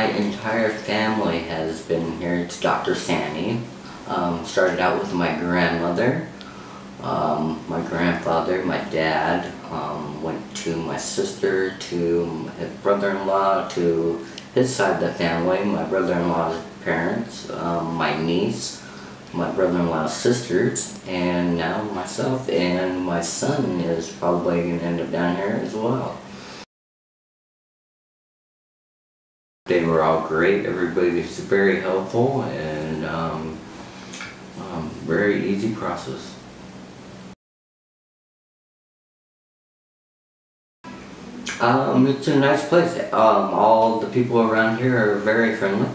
entire family has been here. It's Dr. Sani. Um, started out with my grandmother, um, my grandfather, my dad, um, went to my sister, to his brother-in-law, to his side of the family, my brother-in-law's parents, um, my niece, my brother-in-law's sisters, and now myself, and my son is probably going to end up down here as well. They were all great. Everybody was very helpful and um, um, very easy process. Um, it's a nice place. Um, all the people around here are very friendly.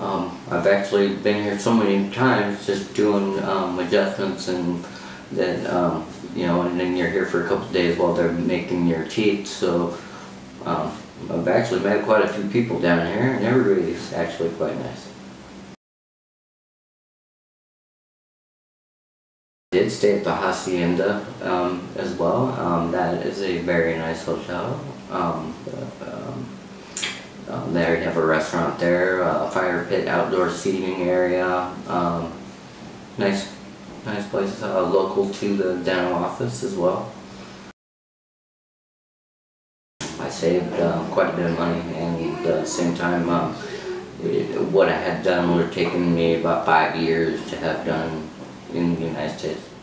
Um, I've actually been here so many times just doing um, adjustments and then, you know, and then you're here for a couple days while they're making your teeth. So I've actually met quite a few people down here and everybody's actually quite nice. Did stay at the Hacienda um, as well. Um, that is a very nice hotel. Um, um, um, there you have a restaurant there, a fire pit, outdoor seating area. Um, nice, nice place, uh, local to the dental office as well. Saved uh, quite a bit of money and at the same time um, what I had done would have taken me about five years to have done in the United States.